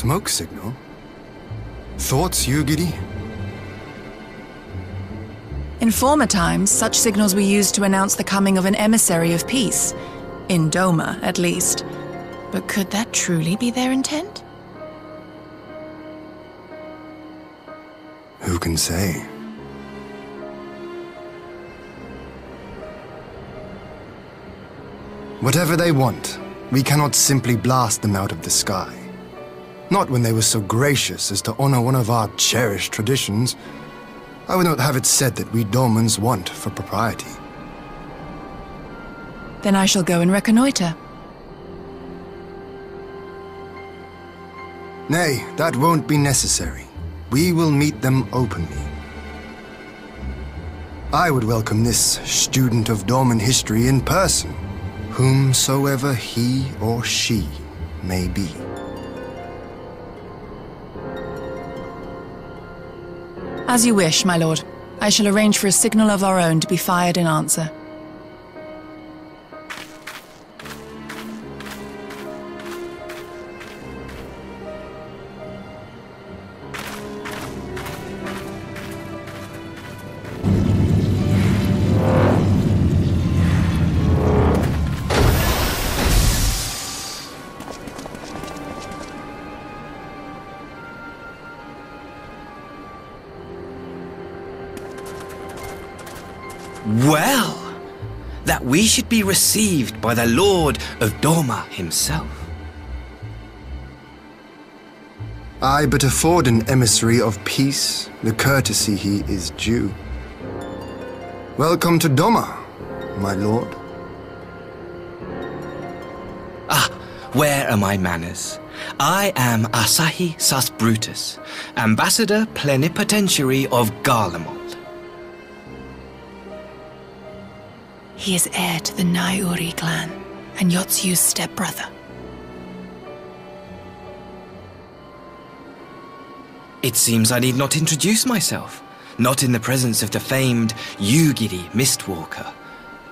Smoke signal? Thoughts, Yugiri? In former times, such signals were used to announce the coming of an emissary of peace. In Doma, at least. But could that truly be their intent? Who can say? Whatever they want, we cannot simply blast them out of the sky. Not when they were so gracious as to honor one of our cherished traditions. I would not have it said that we Domans want for propriety. Then I shall go and reconnoiter. Nay, that won't be necessary. We will meet them openly. I would welcome this student of Doman history in person, whomsoever he or she may be. As you wish, my lord. I shall arrange for a signal of our own to be fired in answer. Should be received by the Lord of Doma himself. I but afford an emissary of peace the courtesy he is due. Welcome to Doma, my lord. Ah, where are my manners? I am Asahi Sas Brutus, ambassador plenipotentiary of Garlemald. He is heir to the Naiuri clan and Yotsu's stepbrother. It seems I need not introduce myself, not in the presence of the famed Yugiri Mistwalker.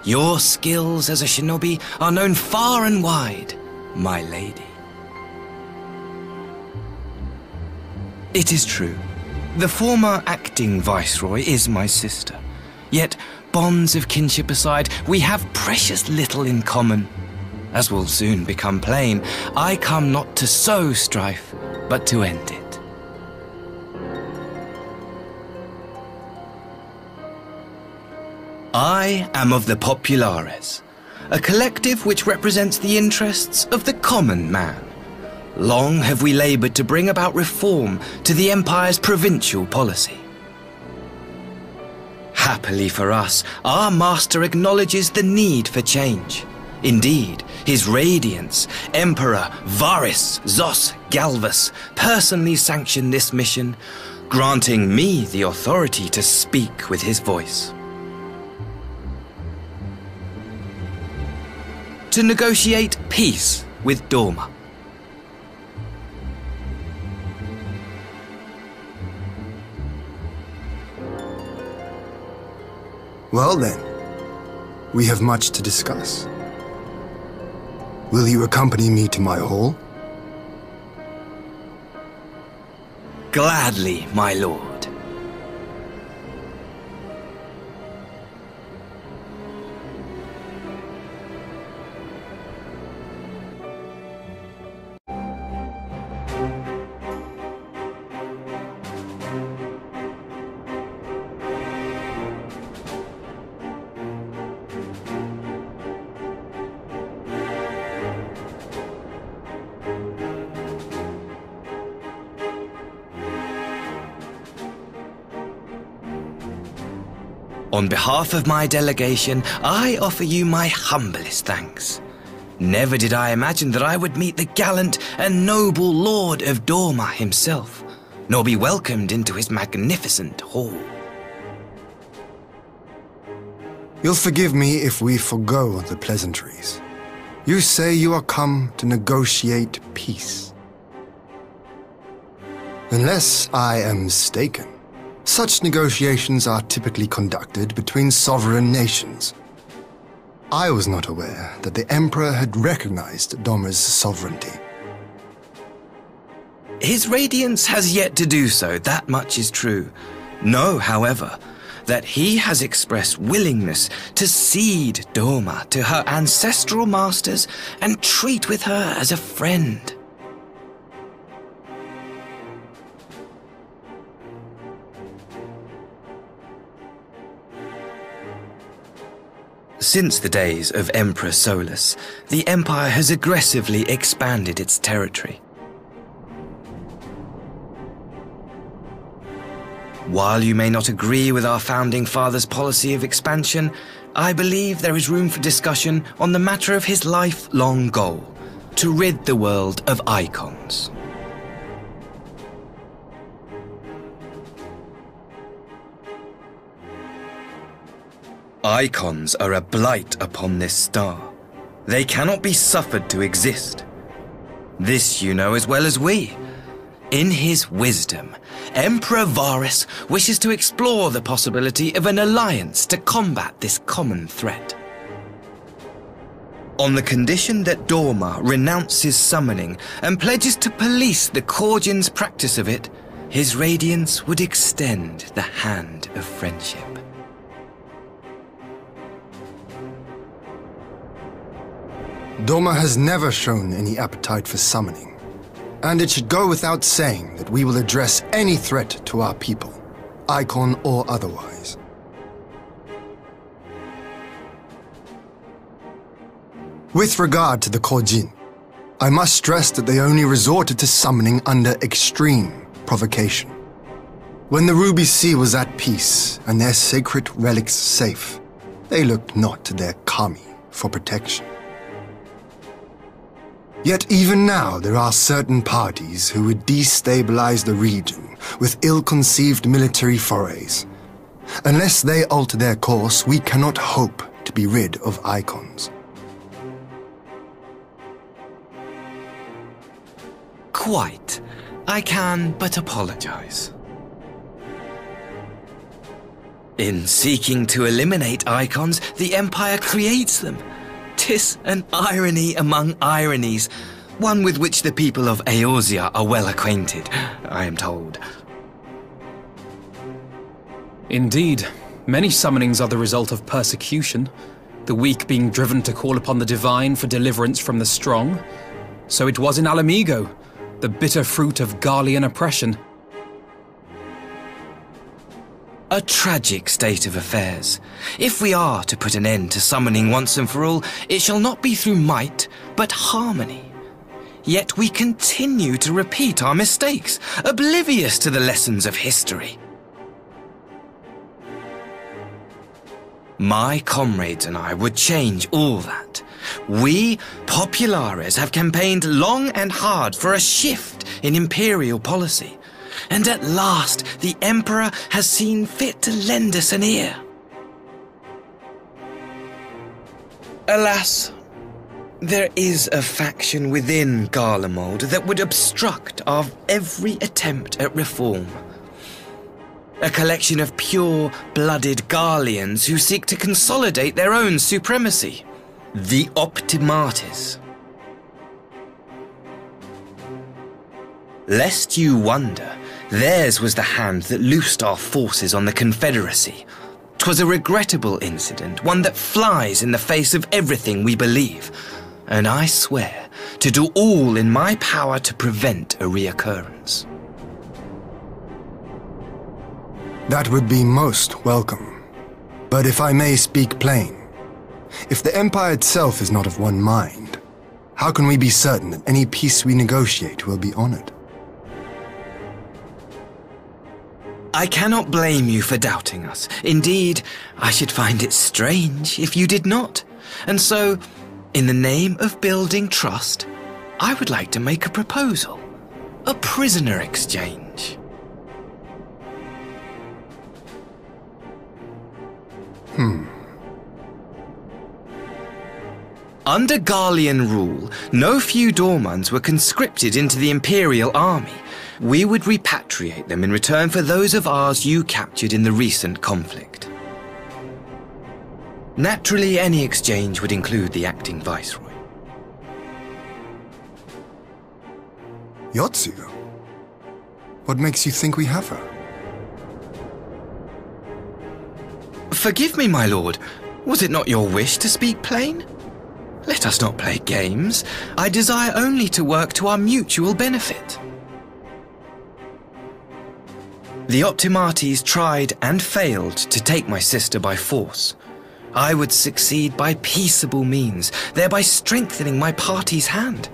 Your skills as a shinobi are known far and wide, my lady. It is true. The former acting viceroy is my sister. Yet, bonds of kinship aside, we have precious little in common. As will soon become plain, I come not to sow strife, but to end it. I am of the Populares, a collective which represents the interests of the common man. Long have we labored to bring about reform to the Empire's provincial policy. Happily for us, our master acknowledges the need for change. Indeed, his radiance, Emperor Varis Zos Galvus, personally sanctioned this mission, granting me the authority to speak with his voice. To negotiate peace with Doma. Well then, we have much to discuss. Will you accompany me to my hall? Gladly, my lord. On behalf of my delegation, I offer you my humblest thanks. Never did I imagine that I would meet the gallant and noble Lord of Doma himself, nor be welcomed into his magnificent hall. You'll forgive me if we forego the pleasantries. You say you are come to negotiate peace. Unless I am mistaken, such negotiations are typically conducted between sovereign nations. I was not aware that the Emperor had recognized Doma's sovereignty. His Radiance has yet to do so, that much is true. Know, however, that he has expressed willingness to cede Doma to her ancestral masters and treat with her as a friend. Since the days of Emperor Solus, the Empire has aggressively expanded its territory. While you may not agree with our founding father's policy of expansion, I believe there is room for discussion on the matter of his lifelong goal to rid the world of Eikons. Eikons are a blight upon this star. They cannot be suffered to exist. This you know as well as we. In his wisdom, Emperor Varis wishes to explore the possibility of an alliance to combat this common threat. On the condition that Doma renounces summoning and pledges to police the Kojin's practice of it, his radiance would extend the hand of friendship. Doma has never shown any appetite for summoning. And it should go without saying that we will address any threat to our people, Eikon or otherwise. With regard to the Kojin, I must stress that they only resorted to summoning under extreme provocation. When the Ruby Sea was at peace and their sacred relics safe, they looked not to their kami for protection. Yet even now there are certain parties who would destabilize the region with ill-conceived military forays. Unless they alter their course, we cannot hope to be rid of Eikons. Quite. I can but apologize. In seeking to eliminate Eikons, the Empire creates them. Tis an irony among ironies, one with which the people of Eorzea are well acquainted, I am told. Indeed, many summonings are the result of persecution, the weak being driven to call upon the divine for deliverance from the strong. So it was in Ala Mhigo, the bitter fruit of Garlean oppression. A tragic state of affairs. If we are to put an end to summoning once and for all, it shall not be through might, but harmony. Yet we continue to repeat our mistakes, oblivious to the lessons of history. My comrades and I would change all that. We, Populares, have campaigned long and hard for a shift in imperial policy. And at last, the Emperor has seen fit to lend us an ear. Alas, there is a faction within Garlemald that would obstruct our every attempt at reform. A collection of pure-blooded Garleans who seek to consolidate their own supremacy. The Optimates. Lest you wonder, theirs was the hand that loosed our forces on the Confederacy. 'Twas a regrettable incident, one that flies in the face of everything we believe. And I swear to do all in my power to prevent a reoccurrence. That would be most welcome. But if I may speak plain, if the Empire itself is not of one mind, how can we be certain that any peace we negotiate will be honored? I cannot blame you for doubting us. Indeed, I should find it strange if you did not. And so, in the name of building trust, I would like to make a proposal. A prisoner exchange. Hmm. Under Garlean rule, no few Domans were conscripted into the Imperial Army. We would repatriate them in return for those of ours you captured in the recent conflict. Naturally, any exchange would include the acting viceroy. Yotsuyu? What makes you think we have her? Forgive me, my lord. Was it not your wish to speak plain? Let us not play games. I desire only to work to our mutual benefit. The Optimates tried and failed to take my sister by force. I would succeed by peaceable means, thereby strengthening my party's hand.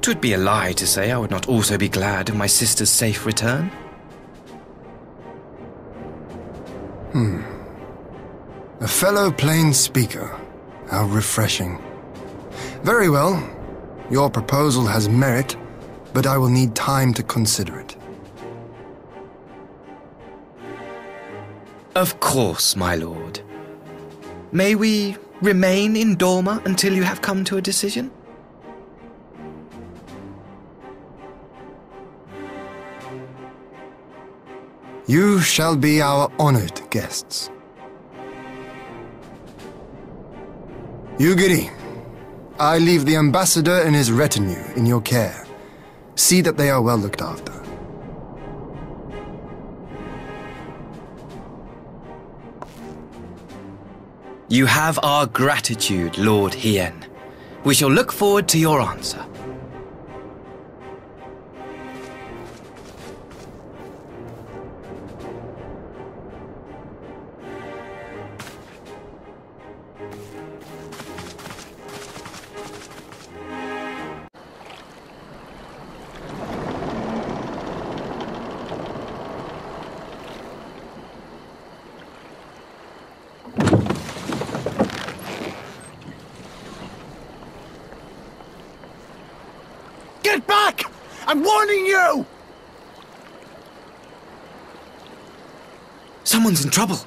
Twould be a lie to say I would not also be glad of my sister's safe return. Hmm. A fellow plain speaker. How refreshing. Very well. Your proposal has merit, but I will need time to consider it. Of course, my lord. May we remain in Doma until you have come to a decision? You shall be our honored guests. Yugiri, I leave the ambassador and his retinue in your care. See that they are well looked after. You have our gratitude, Lord Hien. We shall look forward to your answer. I'm warning you! Someone's in trouble.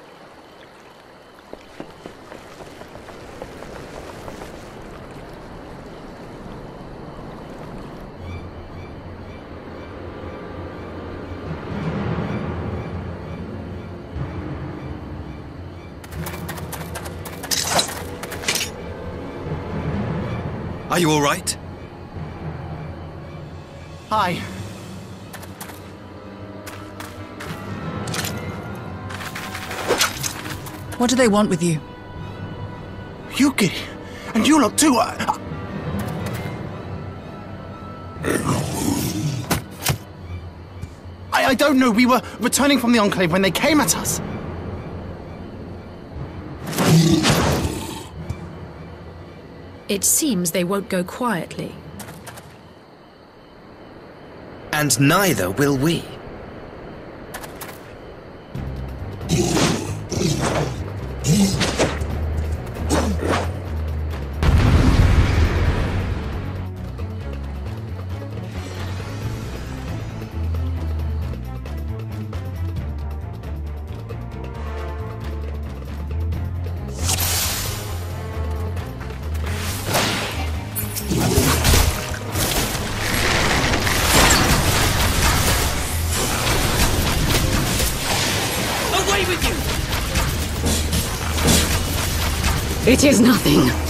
Are you all right? Hi. What do they want with you? Yuki! And you lot too! uh, I, I don't know. We were returning from the Enclave when they came at us. It seems they won't go quietly. And neither will we. It is nothing.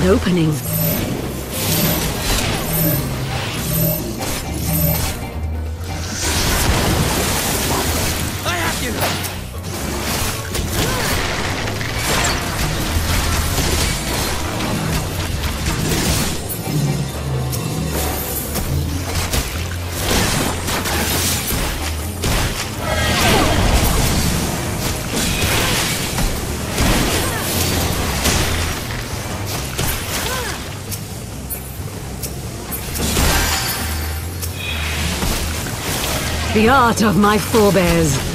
An opening. The art of my forebears.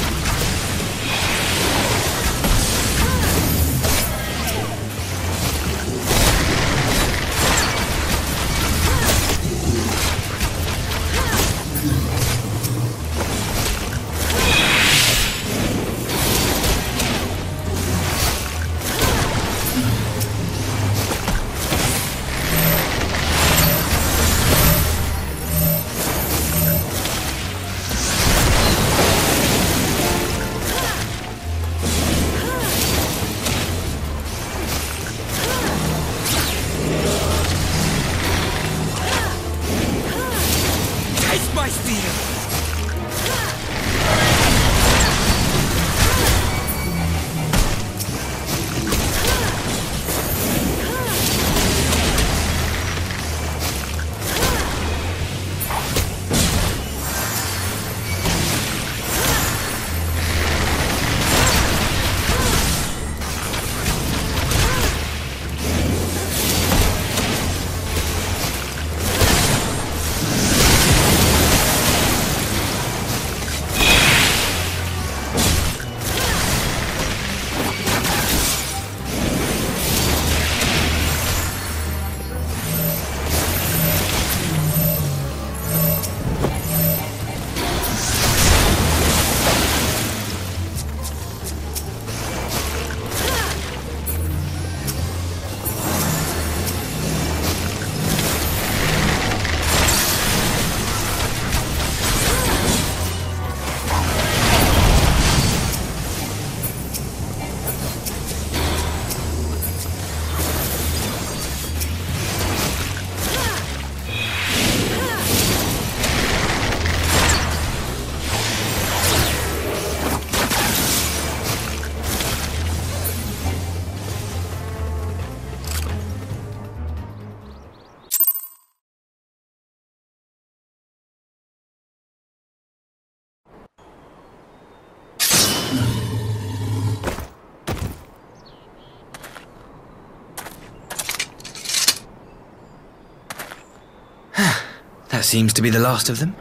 Seems to be the last of them.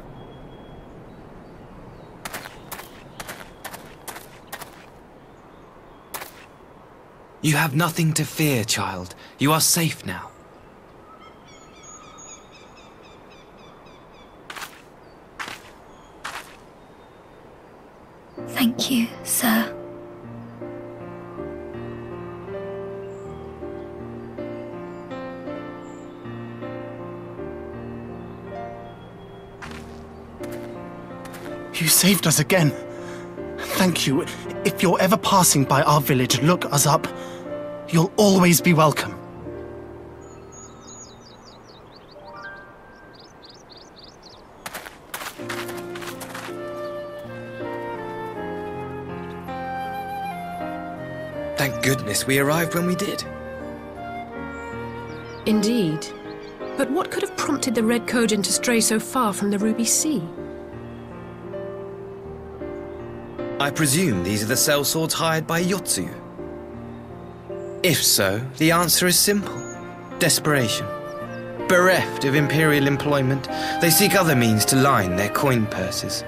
You have nothing to fear, child. You are safe now. You saved us again. Thank you. If you're ever passing by our village, look us up. You'll always be welcome. Thank goodness we arrived when we did. Indeed. But what could have prompted the Red Kojin to stray so far from the Ruby Sea? I presume these are the sellswords hired by Yotsu. If so, the answer is simple desperation. Bereft of imperial employment, they seek other means to line their coin purses.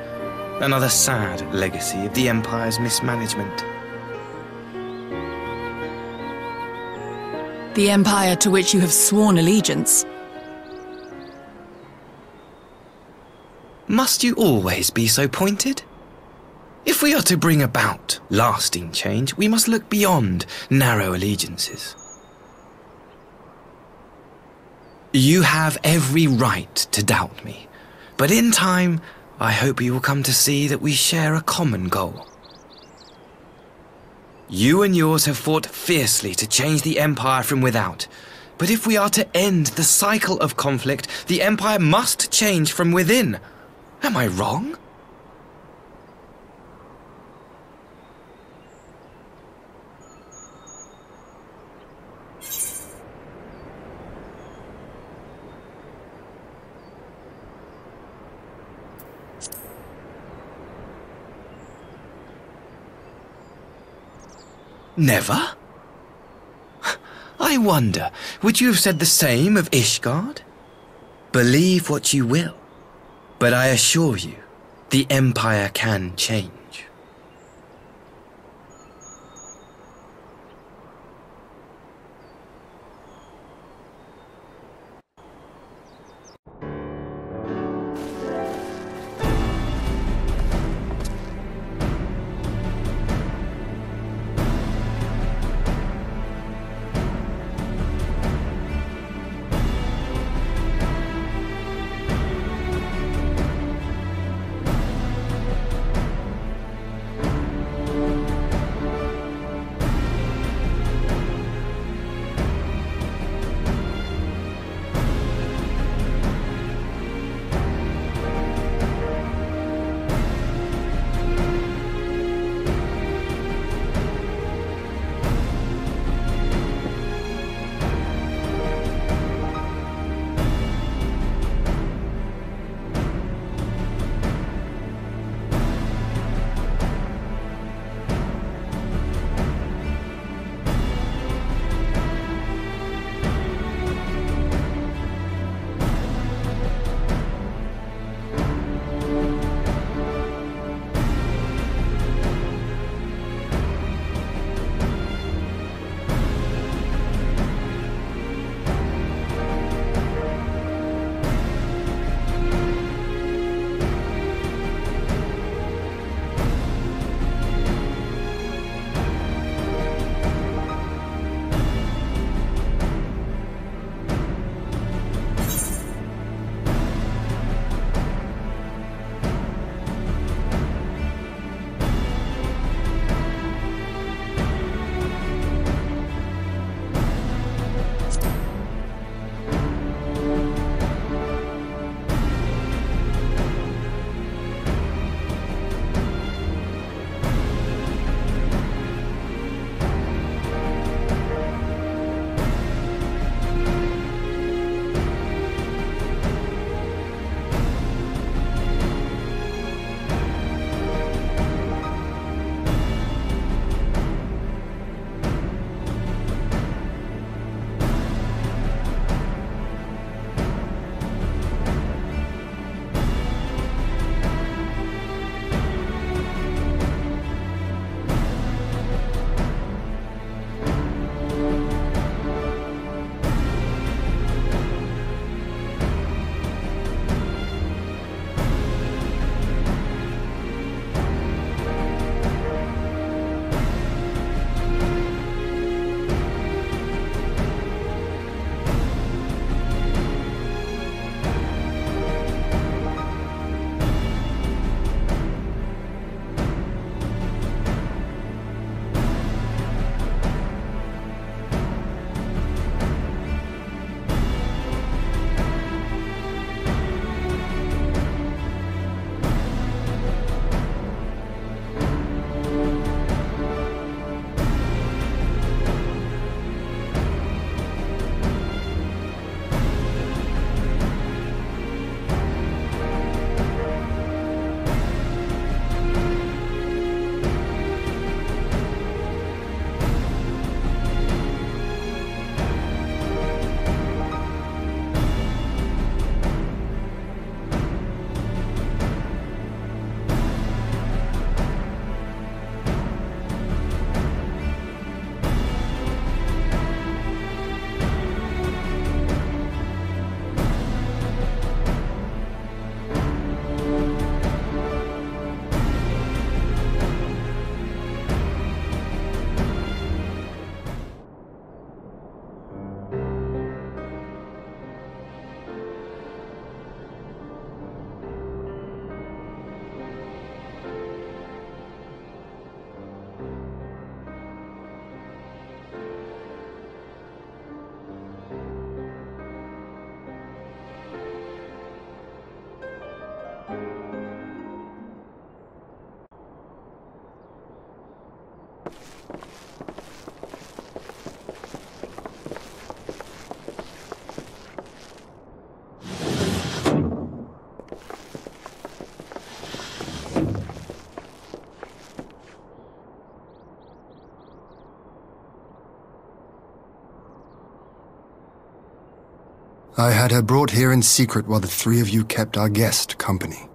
Another sad legacy of the Empire's mismanagement. The empire to which you have sworn allegiance. Must you always be so pointed? If we are to bring about lasting change, we must look beyond narrow allegiances. You have every right to doubt me, but in time, I hope you will come to see that we share a common goal. You and yours have fought fiercely to change the Empire from without. But if we are to end the cycle of conflict, the Empire must change from within. Am I wrong? Never? I wonder, would you have said the same of Ishgard? Believe what you will, but I assure you, the Empire can change. I had her brought here in secret while the three of you kept our guest company.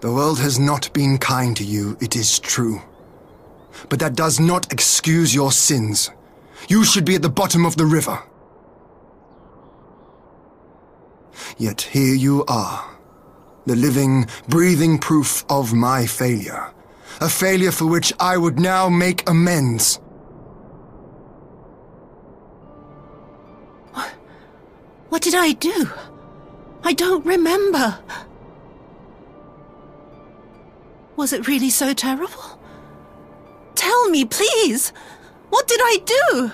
The world has not been kind to you, it is true. But that does not excuse your sins. You should be at the bottom of the river. Yet here you are the living, breathing proof of my failure. A failure for which I would now make amends. What did I do? I don't remember. Was it really so terrible? Tell me, please! What did I do?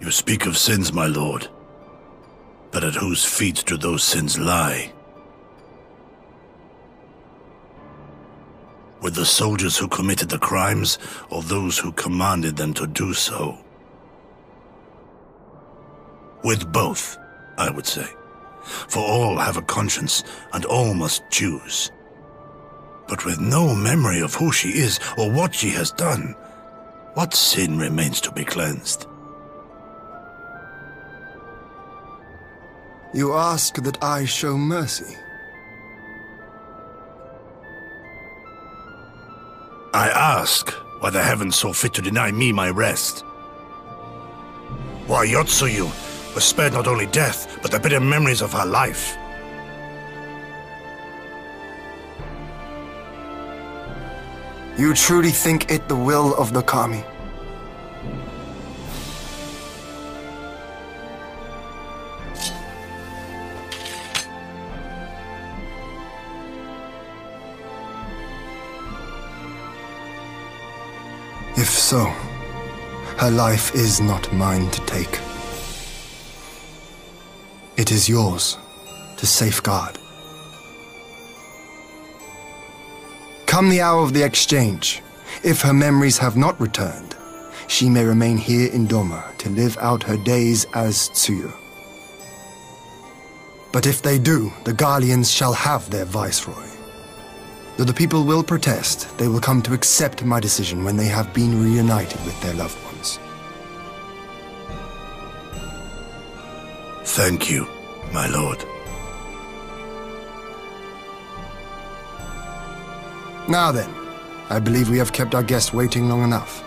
You speak of sins, my lord. But at whose feet do those sins lie? With the soldiers who committed the crimes, or those who commanded them to do so? With both, I would say. For all have a conscience, and all must choose. But with no memory of who she is or what she has done, what sin remains to be cleansed? You ask that I show mercy. I ask why the heavens saw fit to deny me my rest. Why Yotsuyu was spared not only death, but the bitter memories of her life. You truly think it the will of the Kami? So, her life is not mine to take. It is yours to safeguard. Come the hour of the exchange, if her memories have not returned, she may remain here in Doma to live out her days as Tsuyu. But if they do, the Garleans shall have their viceroy. Though the people will protest, they will come to accept my decision when they have been reunited with their loved ones. Thank you, my lord. Now then, I believe we have kept our guest waiting long enough.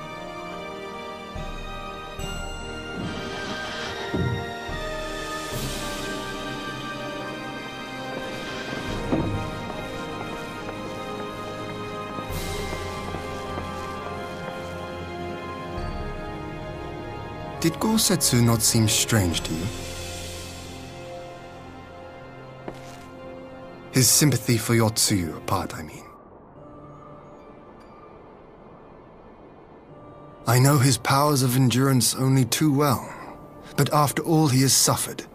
Did Gosetsu not seem strange to you? His sympathy for your Yotsuyu apart, I mean. I know his powers of endurance only too well, but after all he has suffered,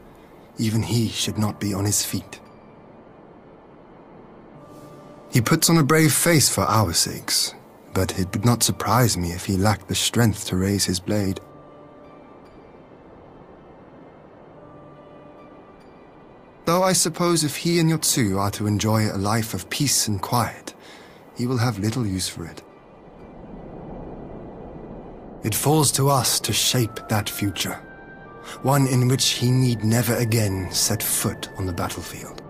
even he should not be on his feet. He puts on a brave face for our sakes, but it would not surprise me if he lacked the strength to raise his blade. Though I suppose if he and Yotsu are to enjoy a life of peace and quiet, he will have little use for it. It falls to us to shape that future, one in which he need never again set foot on the battlefield.